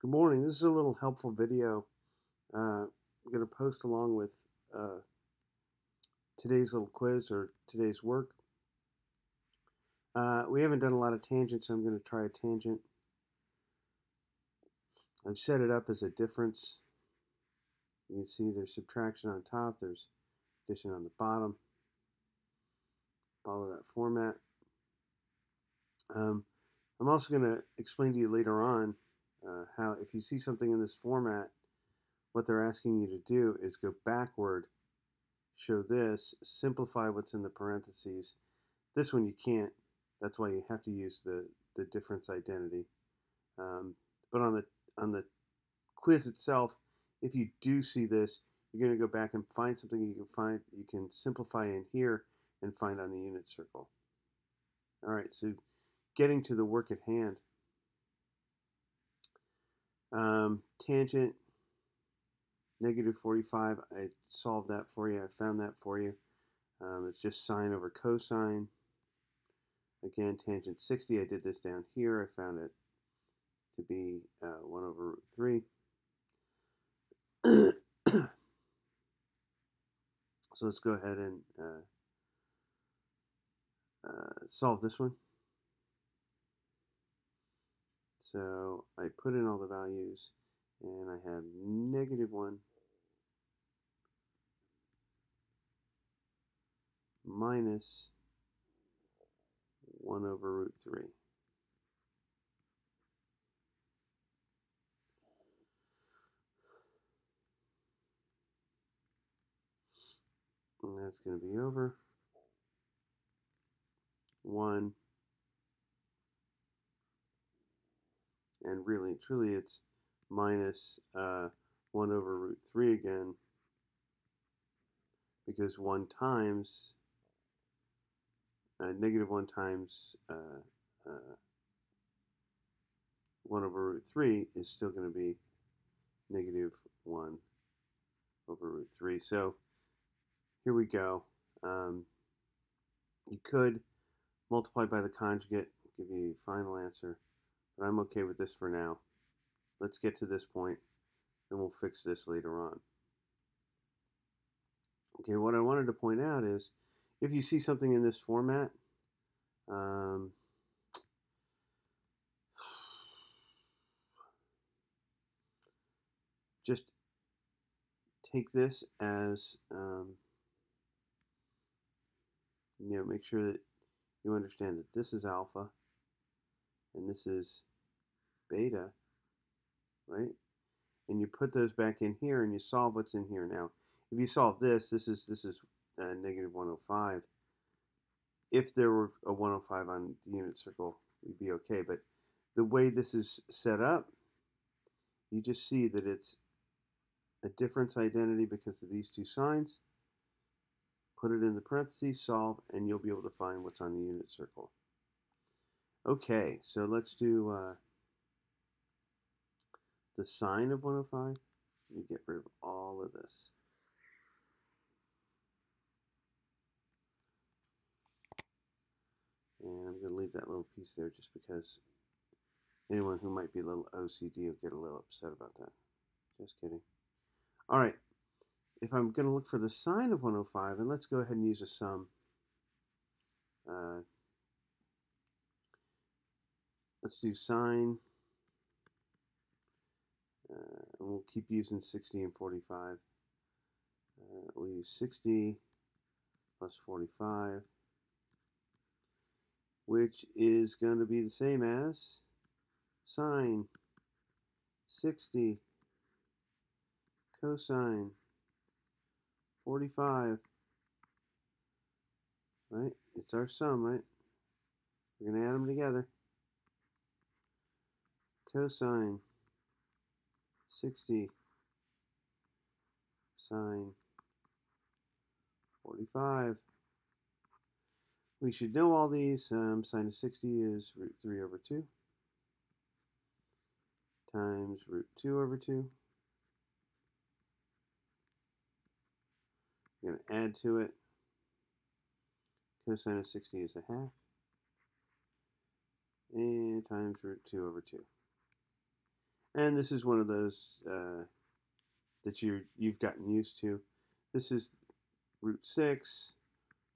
Good morning. This is a little helpful video. Uh, I'm going to post along with uh, today's little quiz or today's work. Uh, we haven't done a lot of tangents, so I'm going to try a tangent. I've set it up as a difference. You can see there's subtraction on top, there's addition on the bottom. Follow that format. Um, I'm also going to explain to you later on uh, how if you see something in this format, what they're asking you to do is go backward, show this, simplify what's in the parentheses. This one you can't. That's why you have to use the, the difference identity. Um, but on the on the quiz itself, if you do see this, you're going to go back and find something you can find you can simplify in here and find on the unit circle. All right, so getting to the work at hand. Um, tangent, negative 45, I solved that for you. I found that for you. Um, it's just sine over cosine. Again, tangent 60, I did this down here. I found it to be uh, 1 over root 3. so let's go ahead and uh, uh, solve this one. So I put in all the values and I have negative 1 minus 1 over root 3. And that's going to be over. 1 and really truly it's minus, uh, 1 over root 3 again because 1 times uh, negative 1 times uh, uh, 1 over root 3 is still going to be negative 1 over root 3. So here we go. Um, you could multiply by the conjugate, give you a final answer. I'm okay with this for now. Let's get to this point, and we'll fix this later on. Okay, what I wanted to point out is, if you see something in this format, um, just take this as, um, you know, make sure that you understand that this is alpha and this is beta, right? And you put those back in here and you solve what's in here now. If you solve this, this is this is uh, negative 105. If there were a 105 on the unit circle, we'd be okay. But the way this is set up, you just see that it's a difference identity because of these two signs. Put it in the parentheses, solve, and you'll be able to find what's on the unit circle. Okay, so let's do uh, the sine of 105. Let me get rid of all of this. And I'm going to leave that little piece there just because anyone who might be a little OCD will get a little upset about that. Just kidding. All right, if I'm going to look for the sine of 105, and let's go ahead and use a sum. Uh, let's do sine. Uh, and we'll keep using 60 and 45. Uh, we'll use 60 plus 45, which is going to be the same as sine 60 cosine 45. Right? It's our sum, right? We're going to add them together. Cosine 60 sine 45. We should know all these. Um, sine of 60 is root 3 over 2 times root 2 over 2. We're going to add to it. Cosine of 60 is a half. And times root 2 over 2. And this is one of those uh, that you you've gotten used to. This is root 6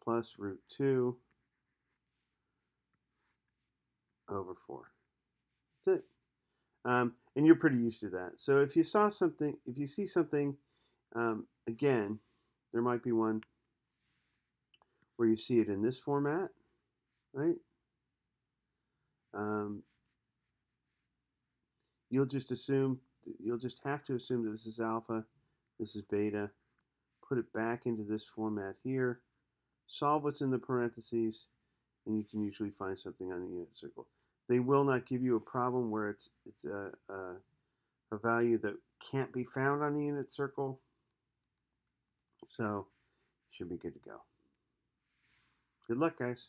plus root 2 over 4. That's it. Um, and you're pretty used to that. So if you saw something, if you see something, um, again, there might be one where you see it in this format, right? Um, you'll just assume, you'll just have to assume that this is alpha, this is beta, put it back into this format here, solve what's in the parentheses, and you can usually find something on the unit circle. They will not give you a problem where it's it's a, a, a value that can't be found on the unit circle. So should be good to go. Good luck, guys.